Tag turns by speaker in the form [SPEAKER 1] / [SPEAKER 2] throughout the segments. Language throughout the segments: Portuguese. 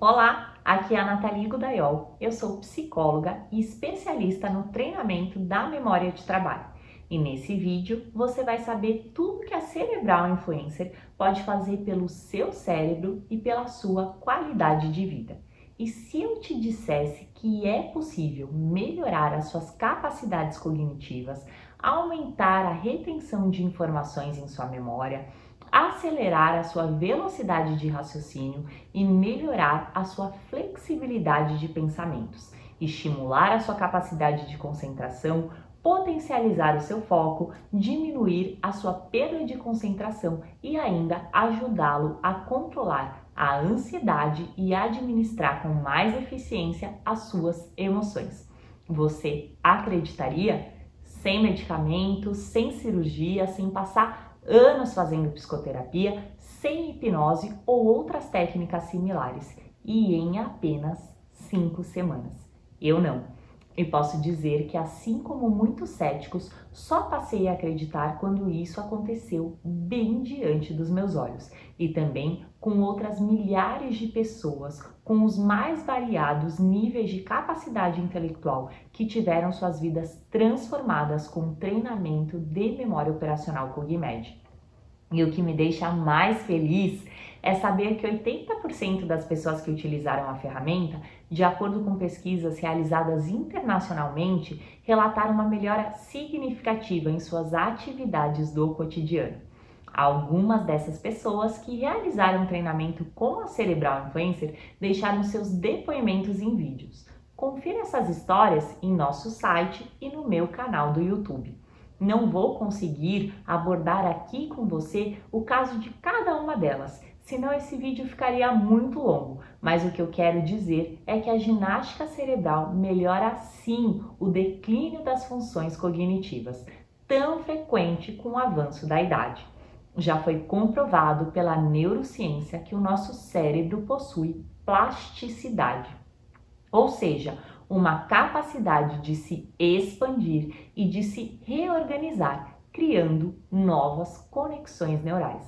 [SPEAKER 1] Olá, aqui é a Nathalie Gudaiol. Eu sou psicóloga e especialista no treinamento da memória de trabalho. E nesse vídeo você vai saber tudo que a Cerebral Influencer pode fazer pelo seu cérebro e pela sua qualidade de vida. E se eu te dissesse que é possível melhorar as suas capacidades cognitivas, aumentar a retenção de informações em sua memória, acelerar a sua velocidade de raciocínio e melhorar a sua flexibilidade de pensamentos, estimular a sua capacidade de concentração, potencializar o seu foco, diminuir a sua perda de concentração e ainda ajudá-lo a controlar a ansiedade e administrar com mais eficiência as suas emoções. Você acreditaria? Sem medicamentos, sem cirurgia, sem passar anos fazendo psicoterapia, sem hipnose ou outras técnicas similares e em apenas cinco semanas. Eu não. E posso dizer que, assim como muitos céticos, só passei a acreditar quando isso aconteceu bem diante dos meus olhos e também com outras milhares de pessoas com os mais variados níveis de capacidade intelectual que tiveram suas vidas transformadas com o treinamento de memória operacional Cogmed. E o que me deixa mais feliz é saber que 80% das pessoas que utilizaram a ferramenta, de acordo com pesquisas realizadas internacionalmente, relataram uma melhora significativa em suas atividades do cotidiano. Algumas dessas pessoas que realizaram treinamento com a Cerebral Influencer deixaram seus depoimentos em vídeos. Confira essas histórias em nosso site e no meu canal do YouTube. Não vou conseguir abordar aqui com você o caso de cada uma delas, senão esse vídeo ficaria muito longo. Mas o que eu quero dizer é que a ginástica cerebral melhora sim o declínio das funções cognitivas, tão frequente com o avanço da idade. Já foi comprovado pela neurociência que o nosso cérebro possui plasticidade, ou seja, uma capacidade de se expandir e de se reorganizar, criando novas conexões neurais.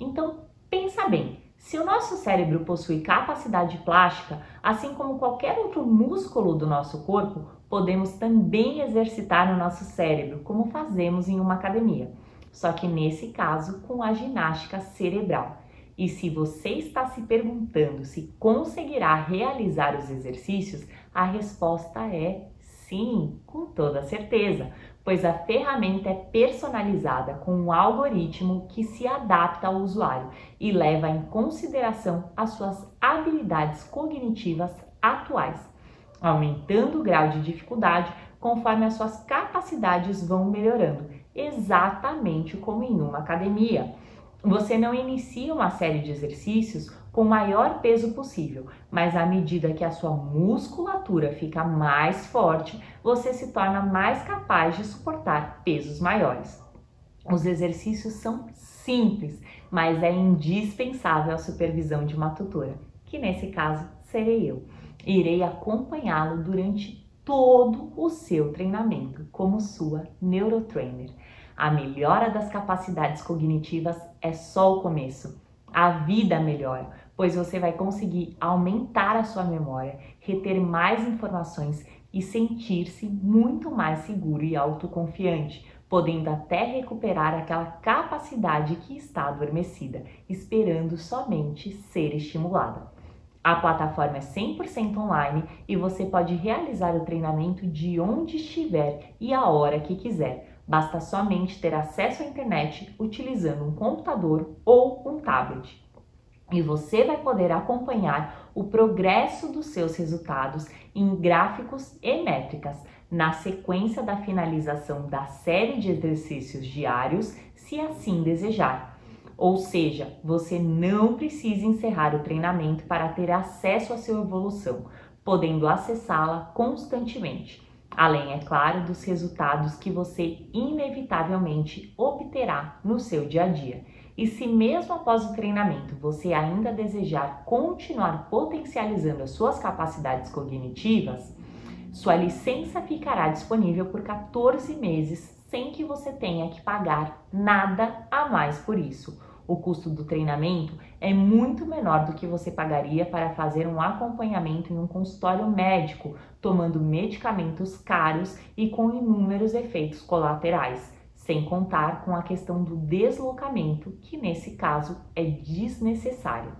[SPEAKER 1] Então, pensa bem, se o nosso cérebro possui capacidade plástica, assim como qualquer outro músculo do nosso corpo, podemos também exercitar o nosso cérebro, como fazemos em uma academia. Só que nesse caso, com a ginástica cerebral. E se você está se perguntando se conseguirá realizar os exercícios, a resposta é sim, com toda certeza, pois a ferramenta é personalizada com um algoritmo que se adapta ao usuário e leva em consideração as suas habilidades cognitivas atuais, aumentando o grau de dificuldade conforme as suas capacidades vão melhorando, exatamente como em uma academia. Você não inicia uma série de exercícios com o maior peso possível, mas à medida que a sua musculatura fica mais forte, você se torna mais capaz de suportar pesos maiores. Os exercícios são simples, mas é indispensável a supervisão de uma tutora, que nesse caso serei eu. Irei acompanhá-lo durante todo o seu treinamento como sua neurotrainer. A melhora das capacidades cognitivas é só o começo. A vida melhora, pois você vai conseguir aumentar a sua memória, reter mais informações e sentir-se muito mais seguro e autoconfiante, podendo até recuperar aquela capacidade que está adormecida, esperando somente ser estimulada. A plataforma é 100% online e você pode realizar o treinamento de onde estiver e a hora que quiser Basta somente ter acesso à internet utilizando um computador ou um tablet. E você vai poder acompanhar o progresso dos seus resultados em gráficos e métricas na sequência da finalização da série de exercícios diários, se assim desejar. Ou seja, você não precisa encerrar o treinamento para ter acesso à sua evolução, podendo acessá-la constantemente além, é claro, dos resultados que você inevitavelmente obterá no seu dia a dia. E se mesmo após o treinamento você ainda desejar continuar potencializando as suas capacidades cognitivas, sua licença ficará disponível por 14 meses sem que você tenha que pagar nada a mais por isso. O custo do treinamento é muito menor do que você pagaria para fazer um acompanhamento em um consultório médico, tomando medicamentos caros e com inúmeros efeitos colaterais, sem contar com a questão do deslocamento, que nesse caso é desnecessário.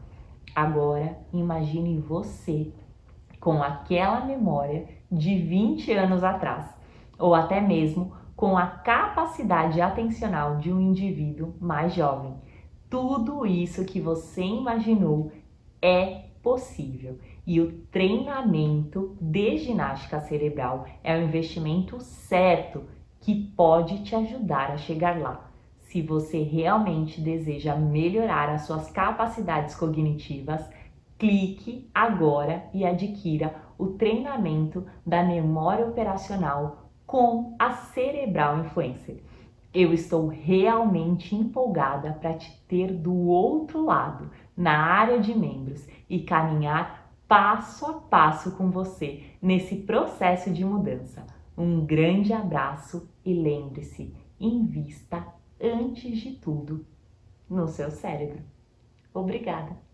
[SPEAKER 1] Agora, imagine você com aquela memória de 20 anos atrás, ou até mesmo com a capacidade atencional de um indivíduo mais jovem. Tudo isso que você imaginou é possível. E o treinamento de ginástica cerebral é o investimento certo que pode te ajudar a chegar lá. Se você realmente deseja melhorar as suas capacidades cognitivas, clique agora e adquira o treinamento da memória operacional com a Cerebral Influencer. Eu estou realmente empolgada para te ter do outro lado, na área de membros, e caminhar passo a passo com você nesse processo de mudança. Um grande abraço e lembre-se: invista antes de tudo no seu cérebro. Obrigada!